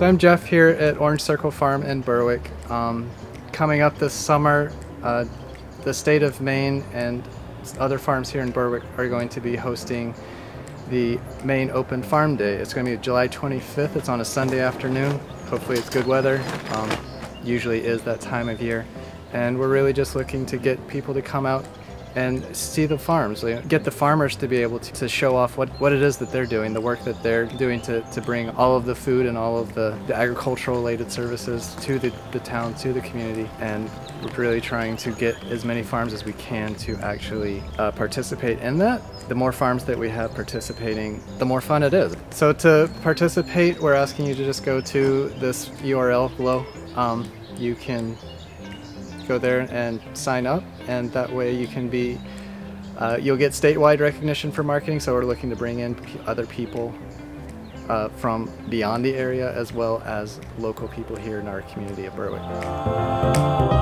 So I'm Jeff here at Orange Circle Farm in Berwick. Um, coming up this summer, uh, the state of Maine and other farms here in Berwick are going to be hosting the Maine Open Farm Day. It's going to be July 25th. It's on a Sunday afternoon. Hopefully it's good weather. Um, usually is that time of year. And we're really just looking to get people to come out and see the farms, get the farmers to be able to, to, show off what, what it is that they're doing, the work that they're doing to, to bring all of the food and all of the, the agricultural related services to the, the town, to the community. And we're really trying to get as many farms as we can to actually uh, participate in that. The more farms that we have participating, the more fun it is. So to participate, we're asking you to just go to this URL below. Um, you can go there and sign up and that way you can be uh, you'll get statewide recognition for marketing so we're looking to bring in other people uh, from beyond the area as well as local people here in our community of Berwick.